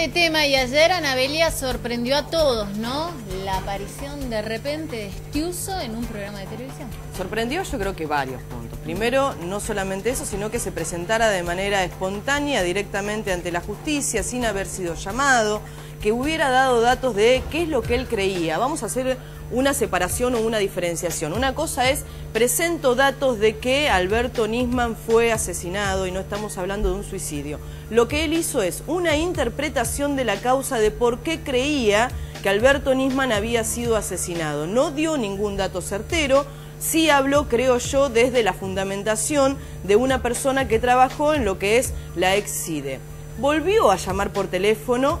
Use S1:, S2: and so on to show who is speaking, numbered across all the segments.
S1: de tema y ayer Anabelia sorprendió a todos, ¿no? La aparición de repente de Estiuso en un programa de televisión.
S2: Sorprendió yo creo que varios puntos. Primero, no solamente eso, sino que se presentara de manera espontánea directamente ante la justicia, sin haber sido llamado, que hubiera dado datos de qué es lo que él creía. Vamos a hacer una separación o una diferenciación. Una cosa es, presento datos de que Alberto Nisman fue asesinado y no estamos hablando de un suicidio. Lo que él hizo es una interpretación de la causa de por qué creía que Alberto Nisman había sido asesinado. No dio ningún dato certero, sí habló, creo yo, desde la fundamentación de una persona que trabajó en lo que es la ex-CIDE. Volvió a llamar por teléfono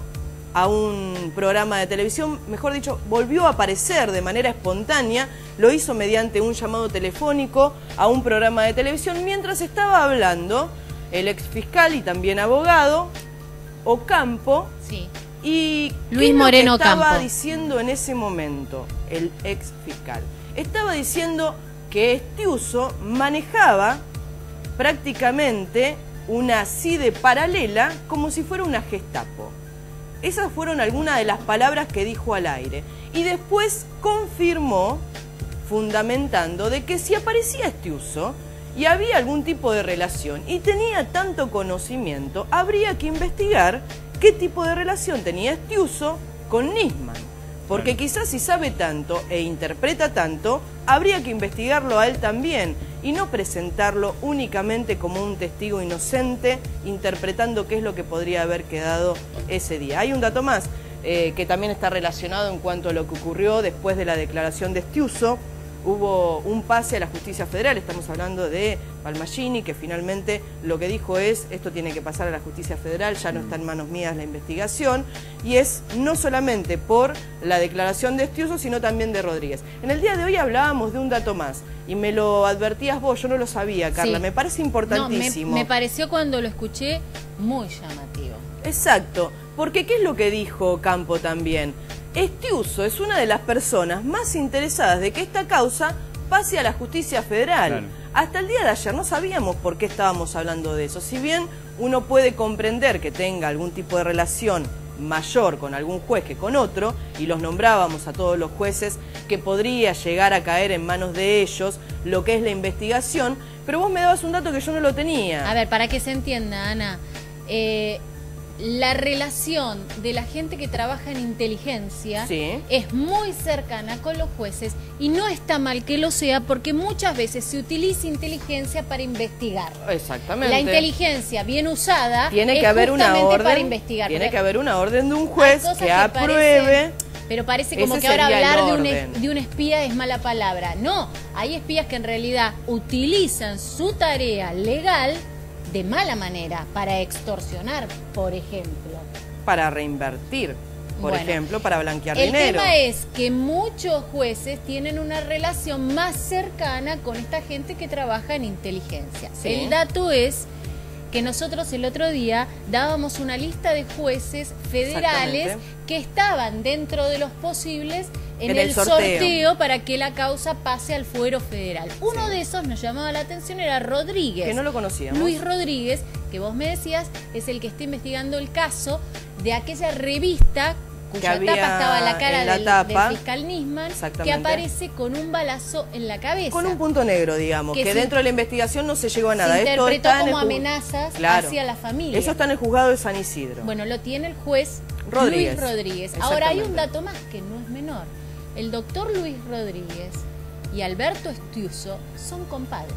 S2: a un programa de televisión, mejor dicho, volvió a aparecer de manera espontánea, lo hizo mediante un llamado telefónico a un programa de televisión mientras estaba hablando el ex fiscal y también abogado, Ocampo,
S1: Sí.
S2: y
S1: Luis
S2: ¿qué es lo
S1: Moreno
S2: que estaba
S1: Ocampo.
S2: diciendo en ese momento el ex fiscal. Estaba diciendo que Estiuso manejaba prácticamente una CIDE paralela como si fuera una Gestapo. Esas fueron algunas de las palabras que dijo al aire. Y después confirmó, fundamentando, de que si aparecía Estiuso y había algún tipo de relación y tenía tanto conocimiento, habría que investigar qué tipo de relación tenía Estiuso con Nisman. Porque quizás si sabe tanto e interpreta tanto, habría que investigarlo a él también y no presentarlo únicamente como un testigo inocente interpretando qué es lo que podría haber quedado ese día. Hay un dato más eh, que también está relacionado en cuanto a lo que ocurrió después de la declaración de Estiuso. Hubo un pase a la justicia federal, estamos hablando de Palmagini, que finalmente lo que dijo es, esto tiene que pasar a la justicia federal, ya no está en manos mías la investigación, y es no solamente por la declaración de Estiuso, sino también de Rodríguez. En el día de hoy hablábamos de un dato más, y me lo advertías vos, yo no lo sabía, Carla,
S1: Sí.
S2: me parece
S1: No, me,
S2: importantísimo.
S1: me pareció cuando lo escuché muy llamativo.
S2: Exacto, porque ¿qué es lo que dijo Campo también? Estiuso es una de las personas más interesadas de que esta causa pase a la justicia federal.
S3: Claro.
S2: Hasta el día de ayer no sabíamos por qué estábamos hablando de eso. Si bien uno puede comprender que tenga algún tipo de relación mayor con algún juez que con otro, y los nombrábamos a todos los jueces, que podría llegar a caer en manos de ellos lo que es la investigación, pero vos me dabas un dato que yo no lo tenía.
S1: A ver, para que se entienda, Ana, eh, la relación de la gente que trabaja en inteligencia
S2: Sí.
S1: es muy cercana con los jueces y no está mal que lo sea porque muchas veces se utiliza inteligencia para investigar.
S2: Exactamente.
S1: La inteligencia bien usada
S2: tiene
S1: es
S2: que haber una orden
S1: para investigar.
S2: tiene que haber una orden de un juez que, apruebe
S1: parecen- pero parece como
S2: Ese
S1: que ahora hablar de un, de un espía es mala palabra. No, hay espías que en realidad utilizan su tarea legal de mala manera para extorsionar, por ejemplo.
S2: para reinvertir por
S1: Bueno,
S2: ejemplo para blanquear
S1: El
S2: dinero
S1: tema es que muchos jueces tienen una relación más cercana con esta gente que trabaja en inteligencia.
S2: Sí.
S1: El dato es que nosotros el otro día dábamos una lista de jueces federales que estaban dentro de los posibles en,
S2: En
S1: el,
S2: el
S1: sorteo.
S2: sorteo.
S1: para que la causa pase al fuero federal. Uno
S2: Sí.
S1: de esos nos llamaba la atención era Rodríguez.
S2: que no lo conocíamos
S1: Luis Rodríguez, que vos me decías, es el que está investigando el caso de aquella revista cuya tapa estaba la cara
S2: la
S1: del,
S2: tapa,
S1: del fiscal Nisman, que aparece con un balazo en la cabeza.
S2: con un punto negro digamos
S1: Que
S2: dentro de la investigación no se llegó a
S1: Se
S2: nada Esto
S1: interpretó
S2: está en el
S1: como amenazas
S2: Claro.
S1: hacia la familia.
S2: eso está en el juzgado de San Isidro
S1: Bueno, lo tiene el juez
S2: Rodríguez.
S1: Luis Rodríguez. Ahora hay un dato más que no es menor. El doctor Luis Rodríguez y Alberto Estiuso son compadres.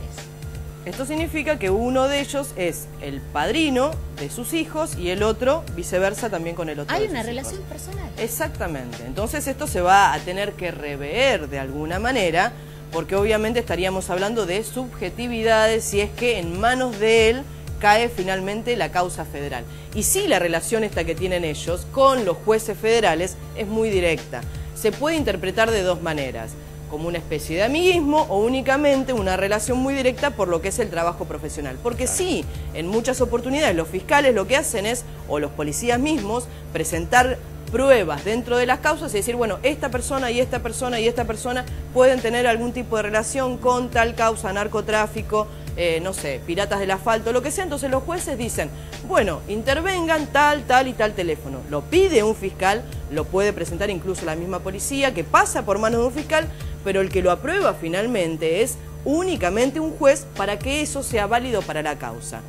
S2: esto significa que uno de ellos es el padrino de sus hijos y el otro viceversa también con el otro
S1: Hay
S2: de
S1: una relación
S2: hijos.
S1: personal.
S2: Exactamente. Entonces esto se va a tener que rever de alguna manera, porque obviamente estaríamos hablando de subjetividades si es que en manos de él cae finalmente la causa federal. Y sí, la relación esta que tienen ellos con los jueces federales es muy directa. Se puede interpretar de dos maneras, como una especie de amiguismo o únicamente una relación muy directa por lo que es el trabajo profesional. Porque sí, en muchas oportunidades los fiscales lo que hacen es, o los policías mismos, presentar pruebas dentro de las causas y decir, bueno, esta persona y esta persona y esta persona pueden tener algún tipo de relación con tal causa, narcotráfico, eh, no sé, piratas del asfalto, lo que sea. Entonces los jueces dicen, bueno, intervengan tal, tal y tal teléfono. Lo pide un fiscal, lo puede presentar incluso la misma policía, que pasa por manos de un fiscal, pero el que lo aprueba finalmente es únicamente un juez para que eso sea válido para la causa.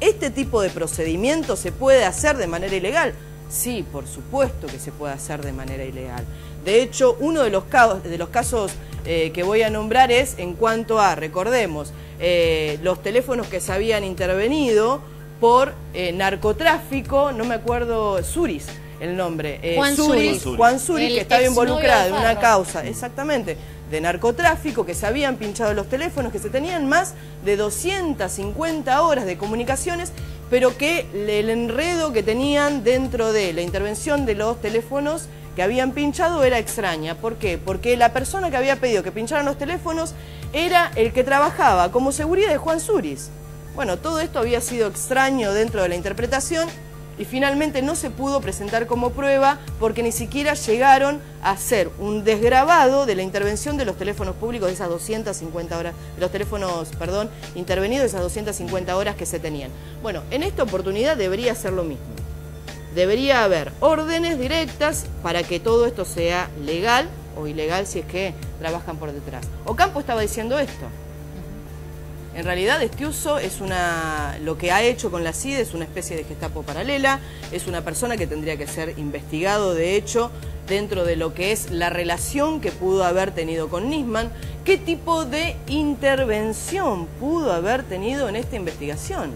S2: ¿Este tipo de procedimiento se puede hacer de manera ilegal? Sí, por supuesto que se puede hacer de manera ilegal. De hecho, uno de los, casos, de los casos eh, que voy a nombrar es en cuanto a, recordemos, eh, los teléfonos que se habían intervenido por eh, narcotráfico, no me acuerdo, Suris, el nombre.
S1: Juan
S2: Suris, Juan Suris, que estaba involucrado en una causa, exactamente, de narcotráfico, que se habían pinchado los teléfonos, que se tenían más de 250 horas de comunicaciones, pero que el enredo que tenían dentro de la intervención de los teléfonos que habían pinchado era extraña. ¿Por qué? Porque la persona que había pedido que pincharan los teléfonos era el que trabajaba como seguridad de Juan Suris. Bueno, todo esto había sido extraño dentro de la interpretación y finalmente no se pudo presentar como prueba porque ni siquiera llegaron a hacer un desgrabado de la intervención de los teléfonos públicos de esas 250 horas, los teléfonos, perdón, intervenidos de esas 250 horas que se tenían. Bueno, en esta oportunidad debería ser lo mismo. Debería haber órdenes directas para que todo esto sea legal o ilegal si es que trabajan por detrás. Ocampo estaba diciendo esto. En realidad Estiuso es una, lo que ha hecho con la CIDE es una especie de gestapo paralela, es una persona que tendría que ser investigado de hecho dentro de lo que es la relación que pudo haber tenido con Nisman, qué tipo de intervención pudo haber tenido en esta investigación.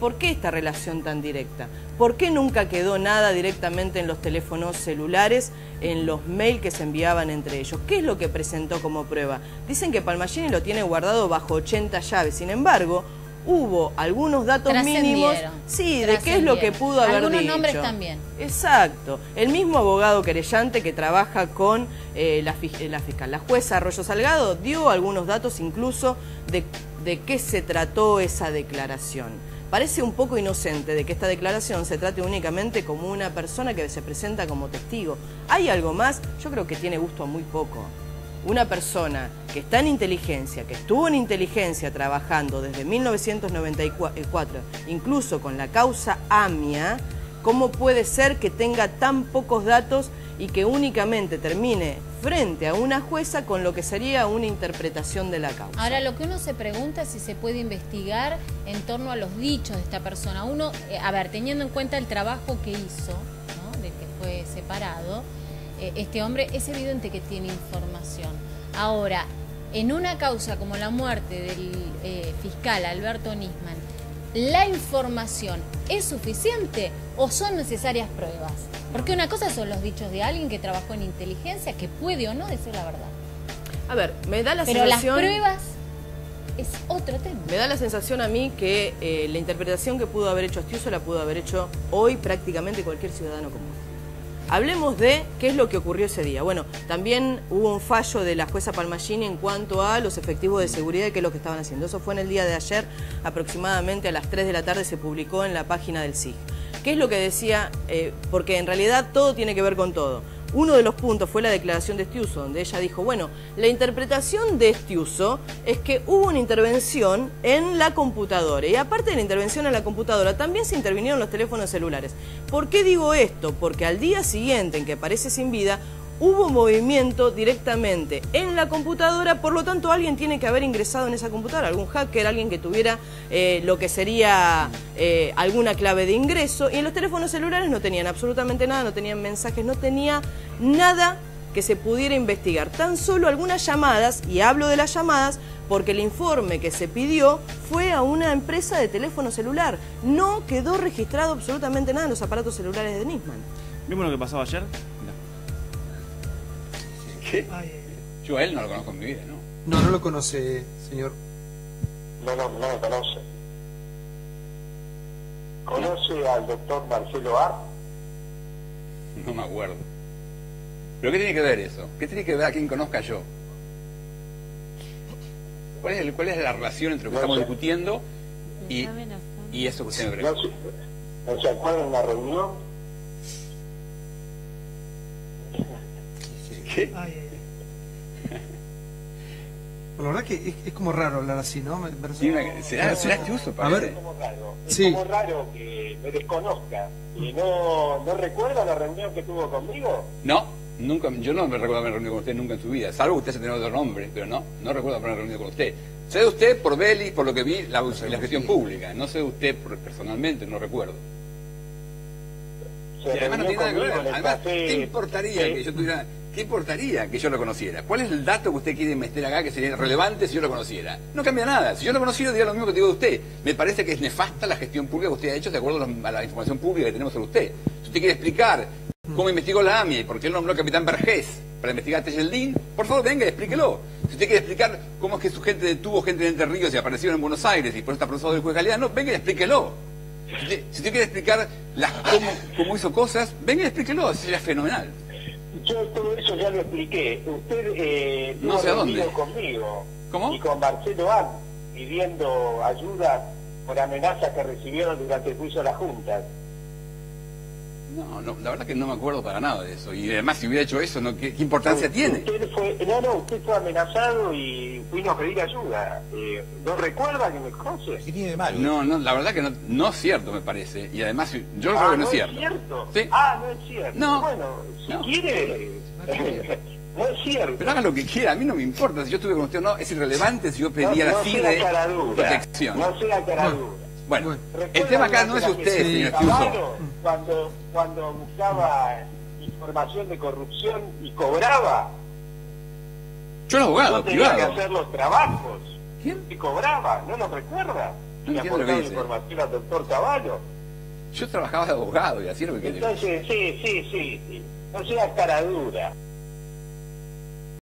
S2: ¿Por qué esta relación tan directa? ¿Por qué nunca quedó nada directamente en los teléfonos celulares, en los mails que se enviaban entre ellos? ¿Qué es lo que presentó como prueba? Dicen que Palmagini lo tiene guardado bajo 80 llaves, sin embargo, hubo algunos datos mínimos, sí, de qué es lo que pudo haber
S1: Algunos nombres también.
S2: Exacto. El mismo abogado querellante que trabaja con eh, la, la, fiscal, la jueza Arroyo Salgado, dio algunos datos incluso de, de qué se trató esa declaración. Parece un poco inocente de que esta declaración se trate únicamente como una persona que se presenta como testigo. ¿Hay algo más? Yo creo que tiene gusto muy poco. Una persona que está en inteligencia, que estuvo en inteligencia trabajando desde 1994, incluso con la causa AMIA, ¿cómo puede ser que tenga tan pocos datos y que únicamente termine frente a una jueza con lo que sería una interpretación de la causa.
S1: Ahora, lo que uno se pregunta es si se puede investigar en torno a los dichos de esta persona. Uno, eh, a ver, teniendo en cuenta el trabajo que hizo, ¿no? de que fue separado, eh, este hombre es evidente que tiene información. Ahora, en una causa como la muerte del eh, fiscal Alberto Nisman, ¿la información es suficiente o son necesarias pruebas? Porque una cosa son los dichos de alguien que trabajó en inteligencia, que puede o no decir la verdad.
S2: A ver, me da la
S1: Pero
S2: sensación...
S1: las pruebas es otro tema.
S2: Me da la sensación a mí que eh, la interpretación que pudo haber hecho Astiuso la pudo haber hecho hoy prácticamente cualquier ciudadano común. Hablemos de qué es lo que ocurrió ese día. Bueno, también hubo un fallo de la jueza Palmagini en cuanto a los efectivos de seguridad y qué es lo que estaban haciendo. Eso fue en el día de ayer, aproximadamente a las 3 de la tarde se publicó en la página del SIG. ¿Qué es lo que decía? Eh, porque en realidad todo tiene que ver con todo. Uno de los puntos fue la declaración de Estiuso, donde ella dijo, bueno, la interpretación de Estiuso es que hubo una intervención en la computadora. Y aparte de la intervención en la computadora, también se intervinieron los teléfonos celulares. ¿Por qué digo esto? Porque al día siguiente en que aparece sin vida, hubo movimiento directamente en la computadora, por lo tanto alguien tiene que haber ingresado en esa computadora, algún hacker, alguien que tuviera eh, lo que sería eh, alguna clave de ingreso, y en los teléfonos celulares no tenían absolutamente nada, no tenían mensajes, no tenía nada que se pudiera investigar, tan solo algunas llamadas, y hablo de las llamadas porque el informe que se pidió fue a una empresa de teléfono celular, no quedó registrado absolutamente nada en los aparatos celulares de Nisman.
S3: ¿Vimos lo que pasaba ayer?
S4: ¿Qué? Yo a él no lo conozco en mi vida, ¿no?
S5: No, no lo conoce, señor.
S6: No, no, no me conoce. ¿Conoce al doctor Marcelo A?
S4: No me acuerdo. ¿Pero qué tiene que ver eso? ¿Qué tiene que ver a quien conozca yo? ¿Cuál es, el- cuál es la relación entre lo que
S6: No
S4: estamos
S6: sé.
S4: discutiendo y, y eso que usted me
S6: ¿No
S4: pregunta?
S6: se, ¿No se acuerda en la reunión?
S4: ¿Qué?
S5: La verdad que es, es como raro hablar así, ¿no? Me parece-
S4: Tiene una- ¿Será, será uso?
S5: A ver.
S6: Es como raro, es
S5: Sí.
S6: como raro que me desconozca y no, no recuerda la reunión que tuvo conmigo.
S4: No, nunca, yo no me recuerdo haber reunido con usted nunca en su vida, salvo que usted se tenga otro nombre, pero no, no recuerdo haber reunido con usted. Sé de usted por Beli, por lo que vi, la, la gestión pública, no sé de usted por- personalmente, no recuerdo.
S6: Se
S4: Y además no
S6: reunió
S4: tiene nada que
S6: conmigo
S4: ver.
S6: en el
S4: Además,
S6: café.
S4: ¿qué importaría que yo tuviera, qué importaría que yo lo conociera? ¿Cuál es el dato que usted quiere meter acá que sería relevante si yo lo conociera? No cambia nada. Si yo lo conociera, diría lo mismo que digo de usted. Me parece que es nefasta la gestión pública que usted ha hecho de acuerdo a la, información pública que tenemos sobre usted. Si usted quiere explicar cómo investigó la AMI y por qué él nombró al capitán Vergés para investigar a Tejeldín, por favor venga y explíquelo. Si usted quiere explicar cómo es que su gente detuvo gente de Entre Ríos y aparecieron en Buenos Aires y por eso está procesado del juez Galeano, venga y explíquelo. Si usted, quiere explicar cómo hizo cosas, venga y explíquelo, eso sería fenomenal.
S6: Yo todo eso ya lo expliqué. Usted eh,
S4: No sé dónde.
S6: conmigo
S4: ¿Cómo?
S6: y con Marcelo Ant pidiendo ayuda por amenazas que recibieron durante el juicio de las juntas.
S4: No, no, la verdad que no me acuerdo para nada de eso. Y además, si hubiera hecho eso, ¿no? ¿qué, qué importancia tiene?
S6: Usted fue, no, no, usted fue amenazado y vino a pedir ayuda. Eh, ¿No recuerda que me conoce?
S3: ¿Qué tiene de malo?
S4: No, no, la verdad que no, no es cierto, me parece. Y además, yo creo
S6: Ah,
S4: que no es cierto. Sí.
S6: Ah, no es cierto.
S4: No.
S6: Bueno, si
S4: No.
S6: quiere, no es cierto.
S4: Pero haga lo que quiera, a mí no me importa si yo estuve con usted o no. Es irrelevante si yo pedía
S6: no,
S4: la
S6: no
S4: FIDE
S6: sea caradura.
S4: protección.
S6: No sea caradura.
S4: Bueno,
S5: Bueno.
S4: el tema acá no es usted, señor
S6: Cuando, cuando buscaba información de corrupción y cobraba,
S4: Yo era abogado,
S6: no tenía que hacer los trabajos.
S4: ¿Quién?
S6: Y cobraba, ¿no lo recuerda?
S4: No que
S6: aportaba información al doctor Caballo.
S4: Yo trabajaba de abogado y así lo que quería.
S6: Entonces, sí, sí, sí, sí. No sea caradura.